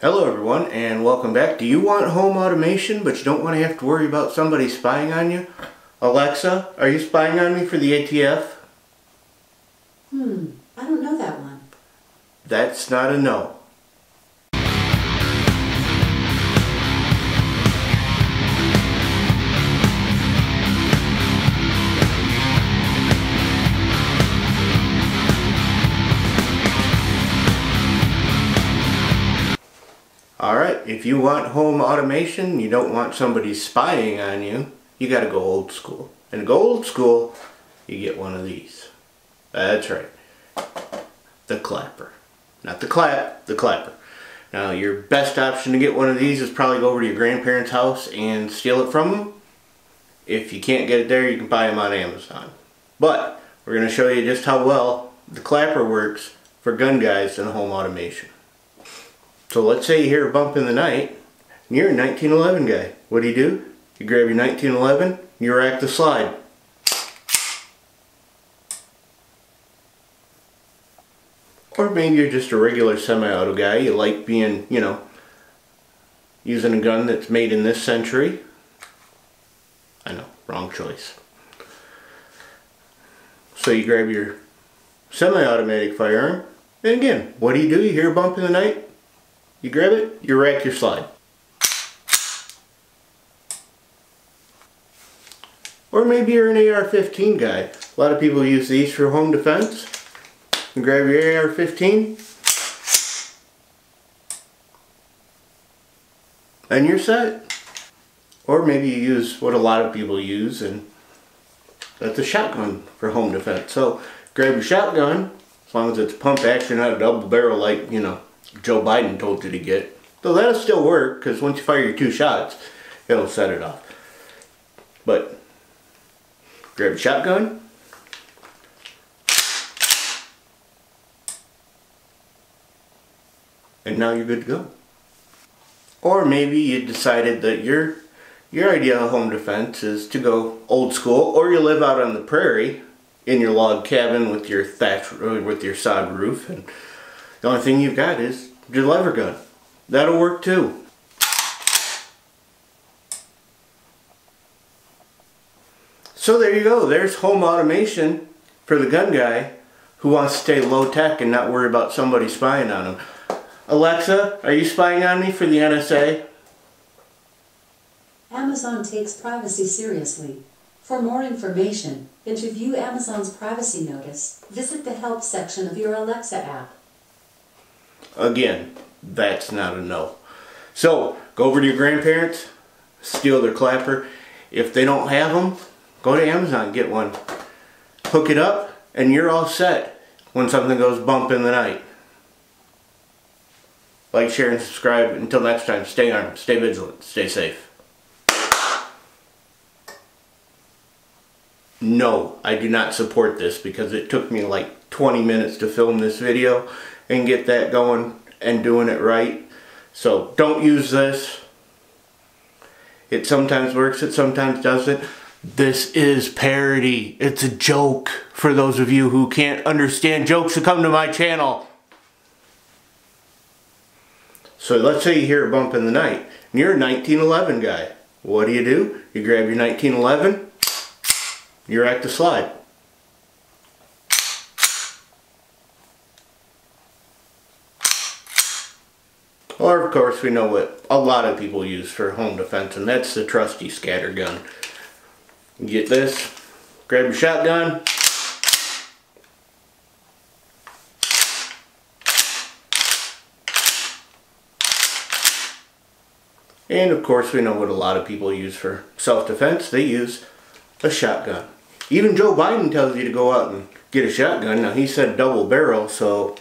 Hello everyone and welcome back. Do you want home automation but you don't want to have to worry about somebody spying on you? Alexa, are you spying on me for the ATF? Hmm, I don't know that one. That's not a no. If you want home automation, you don't want somebody spying on you, you gotta go old school. And to go old school, you get one of these. That's right. The clapper. Not the clap, the clapper. Now your best option to get one of these is probably go over to your grandparents' house and steal it from them. If you can't get it there, you can buy them on Amazon. But we're going to show you just how well the clapper works for gun guys and home automation. So let's say you hear a bump in the night, and you're a 1911 guy. What do you do? You grab your 1911, you rack the slide. Or maybe you're just a regular semi-auto guy. You like being, you know, using a gun that's made in this century. I know, wrong choice. So you grab your semi-automatic firearm, and again, what do you do? You hear a bump in the night, you grab it, you rack your slide. Or maybe you're an AR-15 guy. A lot of people use these for home defense. You grab your AR-15. And you're set. Or maybe you use what a lot of people use and that's a shotgun for home defense. So grab your shotgun, as long as it's pump action, not a double barrel like, you know, Joe Biden told you to get. So that'll still work because once you fire your two shots, it'll set it off. But grab a shotgun. And now you're good to go. Or maybe you decided that your your idea of home defense is to go old school or you live out on the prairie in your log cabin with your thatch uh, with your sod roof and the only thing you've got is your lever gun. That'll work too. So there you go. There's home automation for the gun guy who wants to stay low tech and not worry about somebody spying on him. Alexa, are you spying on me for the NSA? Amazon takes privacy seriously. For more information, and to view Amazon's privacy notice, visit the help section of your Alexa app. Again, that's not a no. So, go over to your grandparents, steal their clapper. If they don't have them, go to Amazon, get one. Hook it up, and you're all set when something goes bump in the night. Like, share, and subscribe. Until next time, stay armed, stay vigilant, stay safe. No, I do not support this because it took me like 20 minutes to film this video and get that going and doing it right. So don't use this. It sometimes works, it sometimes doesn't. This is parody. It's a joke for those of you who can't understand jokes to come to my channel. So let's say you hear a bump in the night and you're a 1911 guy. What do you do? You grab your 1911, you rack the slide. Or of course we know what a lot of people use for home defense and that's the trusty scatter gun. You get this, grab your shotgun, And of course we know what a lot of people use for self-defense. They use a shotgun. Even Joe Biden tells you to go out and get a shotgun. Now he said double barrel, so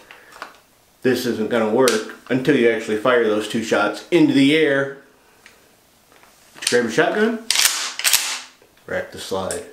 this isn't going to work until you actually fire those two shots into the air. Grab a shotgun, rack the slide.